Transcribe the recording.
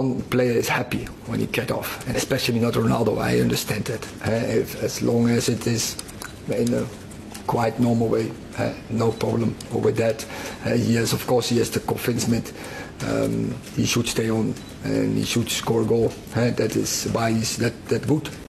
One player is happy when he get off, and especially not Ronaldo. I understand that. Uh, if, as long as it is in a quite normal way, uh, no problem with that. Eh, uh, he has, of course, he has the convincement um, he should stay on and he should score a goal. Uh, that is why he's that, that good.